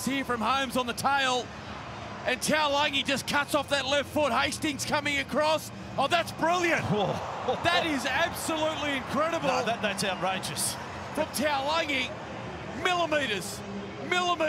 pass here from Holmes on the tail. And Taulagi just cuts off that left foot. Hastings coming across. Oh, that's brilliant. That is absolutely incredible. No, that, that's outrageous. From Taulagi, millimetres, millimetres.